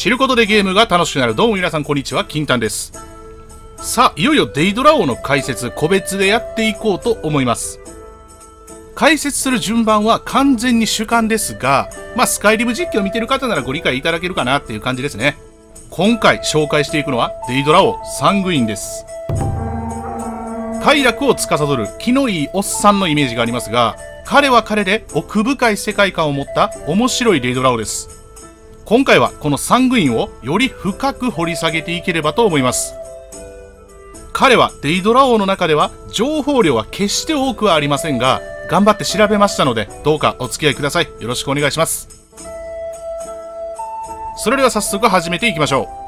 知ることでゲームが楽しくなる。どうも皆さんこんにちは、金丹です。さあ、いよいよデイドラ王の解説、個別でやっていこうと思います。解説する順番は完全に主観ですが、まあ、スカイリム実況を見てる方ならご理解いただけるかなっていう感じですね。今回紹介していくのは、デイドラ王サングインです。快楽を司る気のいいおっさんのイメージがありますが、彼は彼で奥深い世界観を持った面白いデイドラオです。今回はこのサングインをより深く掘り下げていければと思います。彼はデイドラ王の中では情報量は決して多くはありませんが、頑張って調べましたので、どうかお付き合いください。よろしくお願いします。それでは早速始めていきましょう。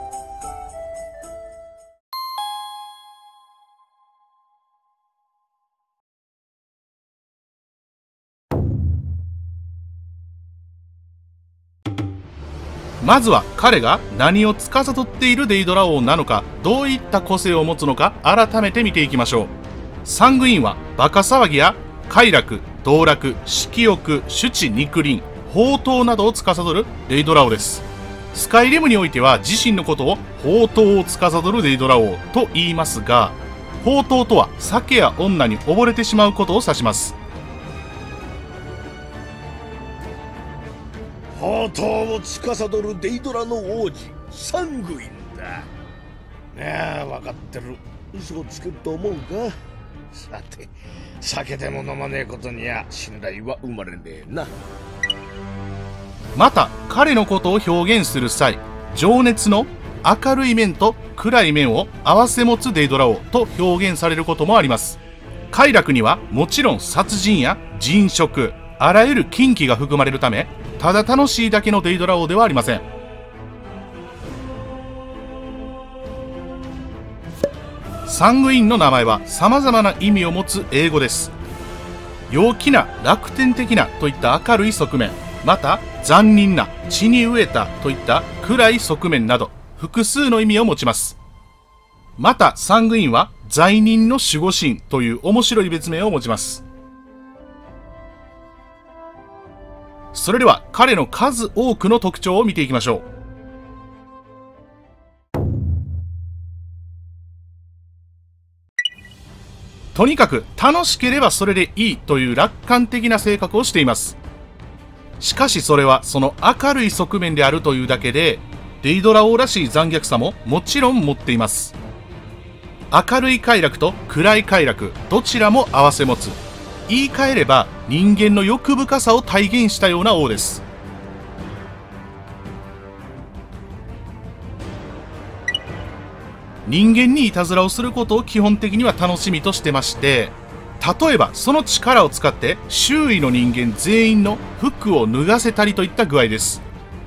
まずは彼が何を司っているデイドラ王なのか、どういった個性を持つのか改めて見ていきましょう。サングインはバカ騒ぎや快楽、道楽、色欲、主治肉林、宝刀などを司るデイドラ王です。スカイリムにおいては自身のことを宝刀を司るデイドラ王と言いますが、宝刀とは酒や女に溺れてしまうことを指します。宝刀を司るデイドラの王子サングインだ。ねえ分かってる。嘘をつけると思うか？さて酒でも飲まねえことには信頼は生まれねえな。また彼のことを表現する際情熱の明るい面と暗い面を併せ持つデイドラ王と表現されることもあります。快楽にはもちろん殺人や人食あらゆる禁忌が含まれるためただ楽しいだけのデイドラ王ではありません。サングインの名前は様々な意味を持つ英語です。陽気な楽天的なといった明るい側面また残忍な血に飢えたといった暗い側面など複数の意味を持ちます。またサングインは罪人の守護神という面白い別名を持ちます。それでは彼の数多くの特徴を見ていきましょう。とにかく楽しければそれでいいという楽観的な性格をしています。しかしそれはその明るい側面であるというだけでデイドラ王らしい残虐さももちろん持っています。明るい快楽と暗い快楽どちらも併せ持つ。言い換えれば人間の欲深さを体現したような王です。人間にいたずらをすることを基本的には楽しみとしてまして例えばその力を使って周囲の人間全員の服を脱がせたりといった具合です。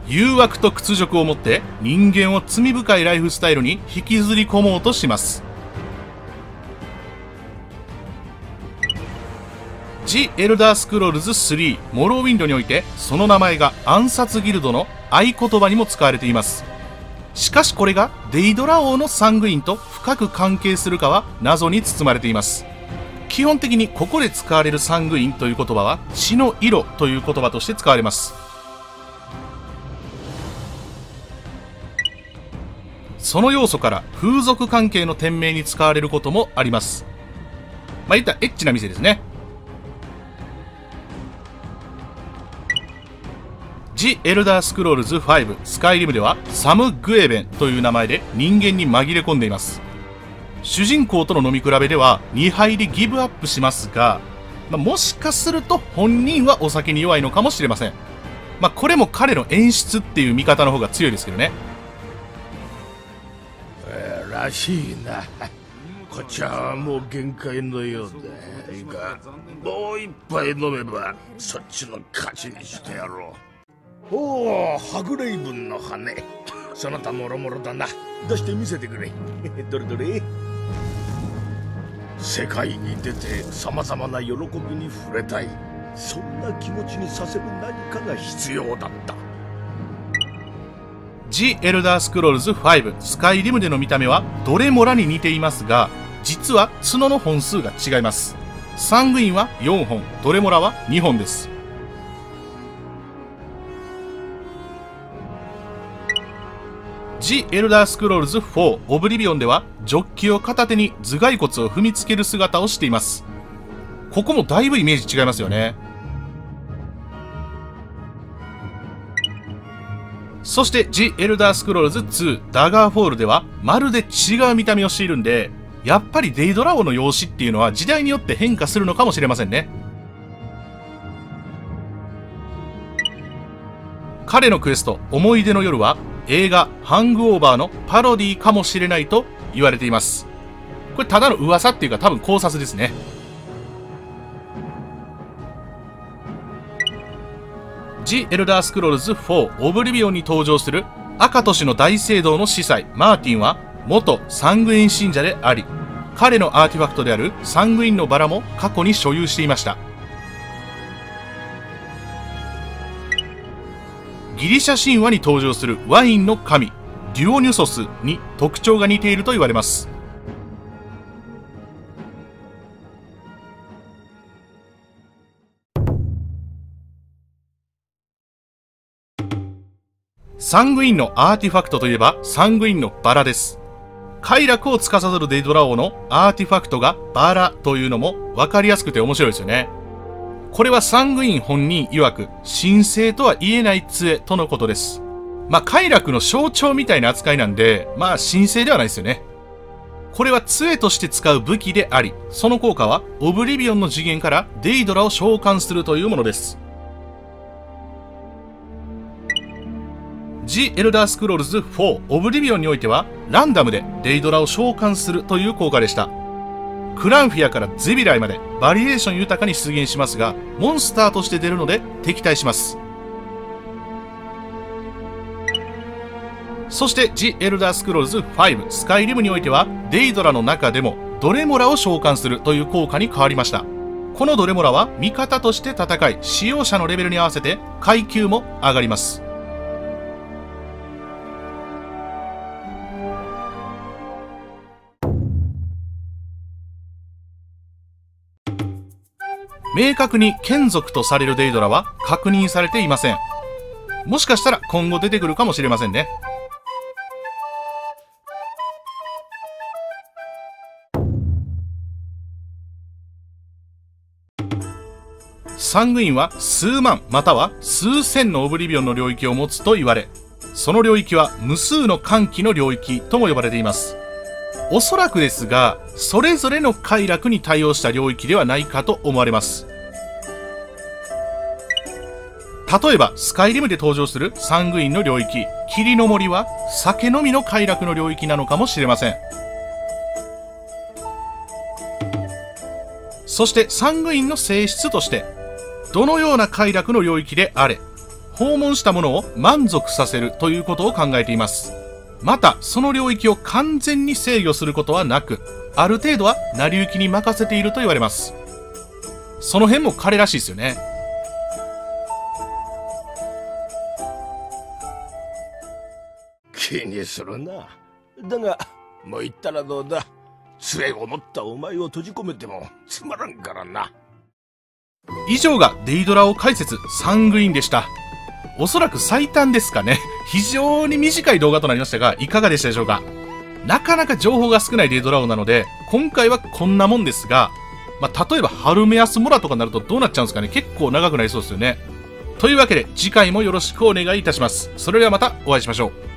誘惑と屈辱を持って人間を罪深いライフスタイルに引きずり込もうとします。ジ・エルダースクロールズ3モロウィンドにおいてその名前が暗殺ギルドの合言葉にも使われています。しかしこれがデイドラ王のサングインと深く関係するかは謎に包まれています。基本的にここで使われるサングインという言葉は血の色という言葉として使われます。その要素から風俗関係の店名に使われることもあります。まあ言ったらエッチな店ですね。ジ・エルダースクロールズ5スカイリムではサム・グエベンという名前で人間に紛れ込んでいます。主人公との飲み比べでは2杯でギブアップしますが、まあ、もしかすると本人はお酒に弱いのかもしれません。まあこれも彼の演出っていう見方の方が強いですけどね。えーらしいな。こっちはもう限界のようだいいかもう一杯飲めばそっちの勝ちにしてやろう。おおハグレイブンの羽。そなたもろもろだな。出してみせてくれ。どれどれ。世界に出てさまざまな喜びに触れたい。そんな気持ちにさせる何かが必要だった。ジ・エルダースクロールズ5スカイリムでの見た目はドレモラに似ていますが実は角の本数が違います。サングインは4本ドレモラは2本です。The Elder Scrolls 4オブリビオンではジョッキを片手に頭蓋骨を踏みつける姿をしています。ここもだいぶイメージ違いますよね。そして The Elder Scrolls 2ダガーフォールではまるで違う見た目をしているんでやっぱりデイドラ王の容姿っていうのは時代によって変化するのかもしれませんね。彼のクエスト思い出の夜は映画ハングオーバーのパロディかもしれないと言われています。これただの噂っていうか多分考察ですね。The Elder Scrolls 4オブリビオンに登場する赤都市の大聖堂の司祭マーティンは元サングイン信者であり彼のアーティファクトであるサングインのバラも過去に所有していました。ギリシャ神話に登場するワインの神デュオニュソスに特徴が似ていると言われます。サングインのアーティファクトといえばサングインのバラです。快楽を司るデイドラ王のアーティファクトがバラというのも分かりやすくて面白いですよね。これはサングイン本人曰く神聖とは言えない杖とのことです。まあ快楽の象徴みたいな扱いなんでまあ神聖ではないですよね。これは杖として使う武器でありその効果はオブリビオンの次元からデイドラを召喚するというものです。The Elder Scrolls 4オブリビオンにおいてはランダムでデイドラを召喚するという効果でした。クランフィアからゼビライまでバリエーション豊かに出現しますがモンスターとして出るので敵対します。そして The Elder Scrolls 5スカイリムにおいてはデイドラの中でもドレモラを召喚するという効果に変わりました。このドレモラは味方として戦い使用者のレベルに合わせて階級も上がります。明確に眷属とされるデイドラは確認されていません。もしかしたら今後出てくるかもしれませんね。サングインは数万または数千のオブリビオンの領域を持つと言われその領域は無数の歓喜の領域とも呼ばれています。おそらくですがそれぞれの快楽に対応した領域ではないかと思われます。例えばスカイリムで登場するサングインの領域。霧の森は酒飲みの快楽の領域なのかもしれません。そしてサングインの性質としてどのような快楽の領域であれ訪問したものを満足させるということを考えています。またその領域を完全に制御することはなくある程度は成り行きに任せていると言われます。その辺も彼らしいですよね。気にするな。だがもう言ったらどうだ。杖を持ったお前を閉じ込めてもつまらんからな。以上がデイドラを解説サングインでしたおそらく最短ですかね。非常に短い動画となりましたがいかがでしたでしょうか？なかなか情報が少ないデイドラゴンなので今回はこんなもんですがまあ、例えばハルメアスモラとかになるとどうなっちゃうんですかね？結構長くなりそうですよね。というわけで次回もよろしくお願いいたします。それではまたお会いしましょう。